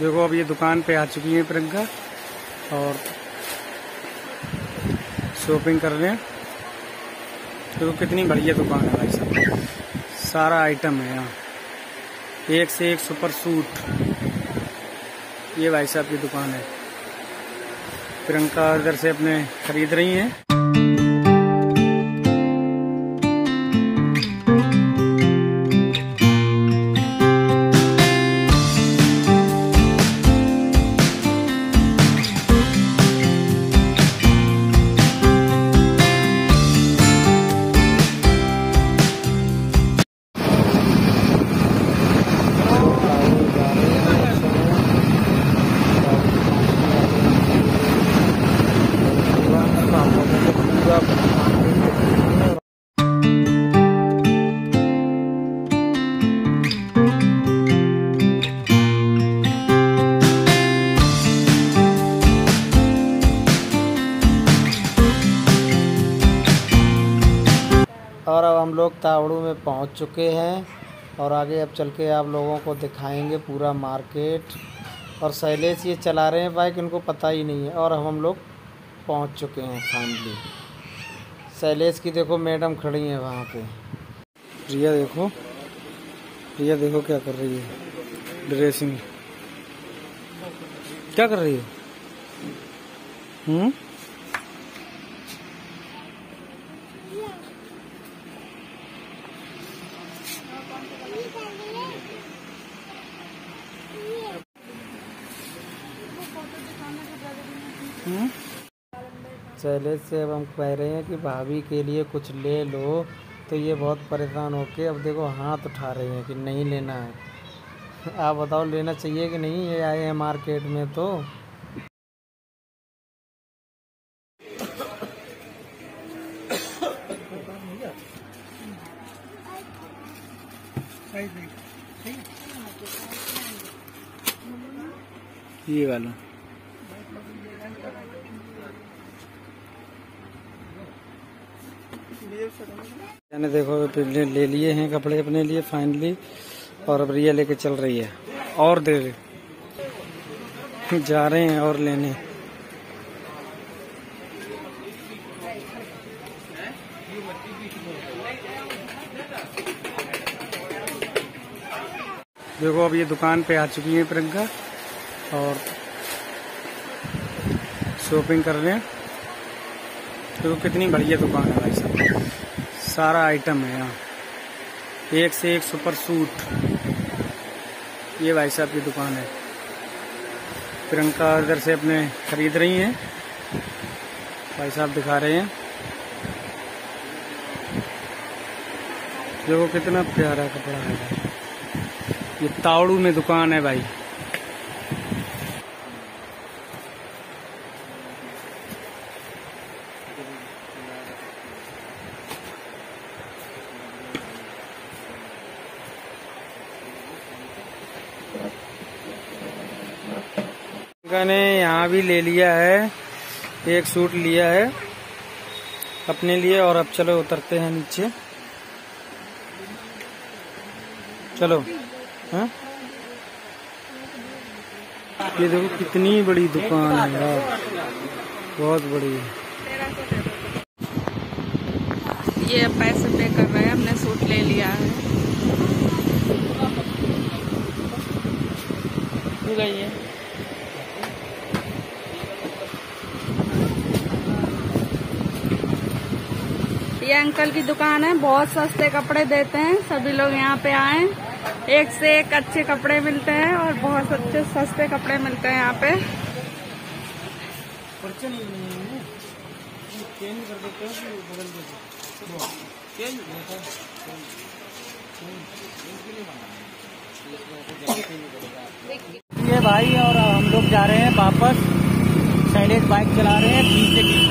देखो, अब ये दुकान पे आ चुकी है प्रियंका और शॉपिंग कर रहे हैं। देखो, कितनी बढ़िया दुकान है भाई साहब। सारा आइटम है यहाँ। एक से एक सुपर सूट ये भाई साहब की दुकान है। प्रियंका इधर से अपने खरीद रही हैं। लोग तावड़ू में पहुँच चुके हैं और आगे अब चल के आप लोगों को दिखाएँगे पूरा मार्केट। और शैलेश ये चला रहे हैं बाइक, इनको पता ही नहीं है। और अब हम लोग पहुँच चुके हैं फाइनली शैलेश की देखो मैडम खड़ी हैं वहाँ पे। प्रिया देखो प्रिया देखो क्या कर रही है। ड्रेसिंग। क्या कर रही है? हम्म? हम्म? शैलेश से अब हम कह रहे हैं कि भाभी के लिए कुछ ले लो। तो ये बहुत परेशान होके अब देखो हाथ उठा रहे हैं कि नहीं लेना है। आप बताओ लेना चाहिए कि नहीं? ये आए हैं मार्केट में तो। ये वाला। मैंने देखो ले, ले लिए हैं कपड़े अपने लिए फाइनली और अब रिया लेके चल रही है। और दे जा रहे हैं और लेने। देखो अब ये दुकान पे आ चुकी है प्रियंका और शॉपिंग कर रहे हैं। देखो कितनी बढ़िया दुकान है भाई साहब। सारा आइटम है यहाँ। एक से एक सुपर सूट ये भाई साहब की दुकान है। प्रियंका इधर से अपने खरीद रही हैं। भाई साहब दिखा रहे हैं। देखो कितना प्यारा कपड़ा है ये तावड़ू में दुकान है भाई। ने यहाँ भी ले लिया है एक सूट लिया है अपने लिए और अब चलो उतरते हैं नीचे। चलो हाँ? ये देखो कितनी बड़ी दुकान है यार बहुत बड़ी है। ये पैसे पे कर रहे हैं हमने सूट ले लिया है। गई है ये अंकल की दुकान है बहुत सस्ते कपड़े देते हैं सभी लोग यहाँ पे आए एक से एक अच्छे कपड़े मिलते हैं और बहुत अच्छे सस्ते कपड़े मिलते हैं यहाँ पे। ये भाई और हम लोग जा रहे हैं वापस। शैलेश बाइक चला रहे हैं पीछे की